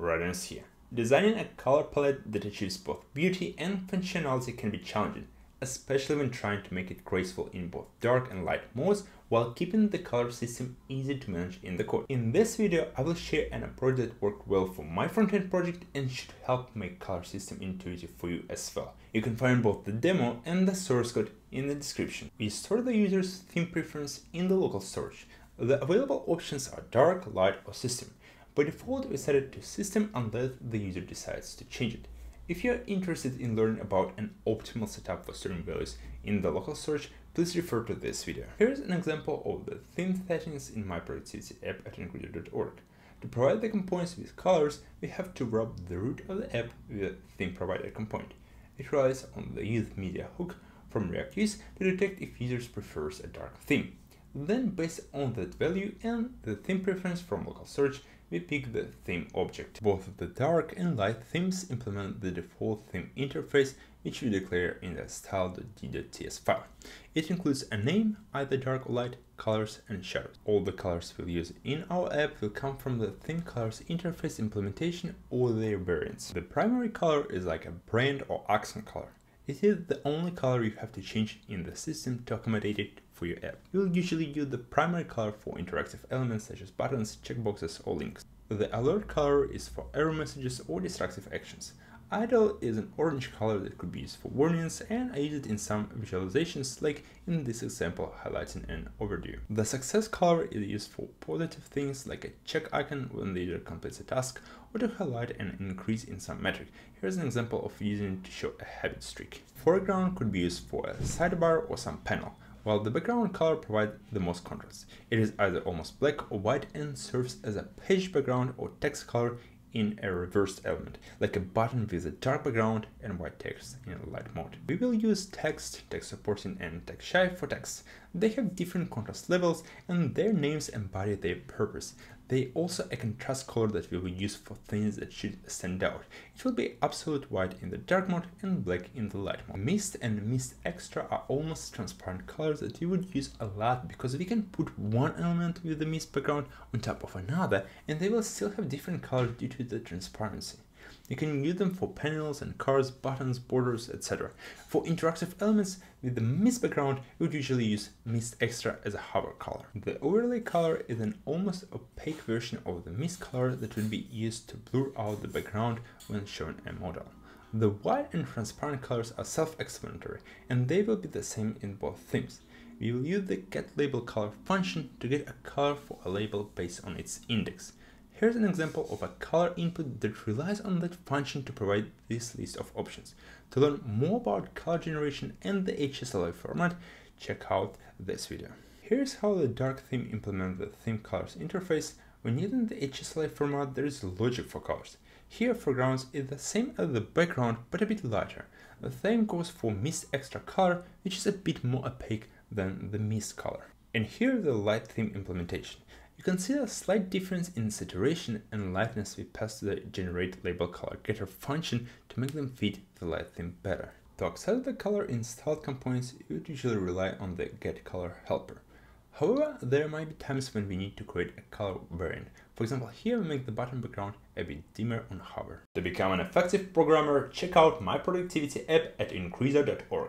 ends here. Designing a color palette that achieves both beauty and functionality can be challenging, especially when trying to make it graceful in both dark and light modes while keeping the color system easy to manage in the code. In this video, I will share an approach that worked well for my frontend project and should help make color system intuitive for you as well. You can find both the demo and the source code in the description. We store the user's theme preference in the local storage. The available options are dark, light or system. By default, we set it to system unless the user decides to change it. If you're interested in learning about an optimal setup for storing values in the local storage, please refer to this video. Here's an example of the theme settings in my productivity app at increaser.org. To provide the components with colors, we have to wrap the root of the app with a theme provider component. It relies on the use media hook from React Use to detect if users prefers a dark theme. Then based on that value and the theme preference from local storage, we pick the theme object. Both the dark and light themes implement the default theme interface, which we declare in the styled.d.ts file. It includes a name, either dark or light, colors, and shadows. All the colors we'll use in our app will come from the theme colors interface implementation or their variants. The primary color is like a brand or accent color. It is the only color you have to change in the system to accommodate it for your app. You'll usually use the primary color for interactive elements such as buttons, checkboxes, or links. The alert color is for error messages or destructive actions. Idle is an orange color that could be used for warnings and I use it in some visualizations like in this example highlighting an overdue. The success color is used for positive things like a check icon when the user completes a task or to highlight an increase in some metric. Here's an example of using it to show a habit streak. Foreground could be used for a sidebar or some panel, while the background color provides the most contrast. It is either almost black or white and serves as a page background or text color in a reversed element, like a button with a dark background and white text in light mode. We will use text, text supporting and text shy for text. They have different contrast levels and their names embody their purpose. They also a contrast color that we will use for things that should stand out. It will be absolute white in the dark mode and black in the light mode. Mist and Mist Extra are almost transparent colors that you would use a lot because we can put one element with the mist background on top of another and they will still have different colors due to the transparency. You can use them for panels and cars, buttons, borders, etc. For interactive elements with the mist background, you would usually use mist extra as a hover color. The overlay color is an almost opaque version of the mist color that would be used to blur out the background when shown a model. The white and transparent colors are self-explanatory, and they will be the same in both themes. We will use the getLabelColor function to get a color for a label based on its index. Here's an example of a color input that relies on that function to provide this list of options. To learn more about color generation and the HSLA format, check out this video. Here's how the dark theme implements the theme colors interface. When using the HSLA format, there is logic for colors. Here foregrounds is the same as the background, but a bit lighter. The same goes for mist extra color, which is a bit more opaque than the mist color. And here the light theme implementation. You can see a slight difference in saturation and lightness we pass to the generate label color getter function to make them fit the light theme better. To access the color in styled components, you would usually rely on the get color helper. However, there might be times when we need to create a color variant. For example, here we make the button background a bit dimmer on hover. To become an effective programmer, check out my productivity app at increaser.org.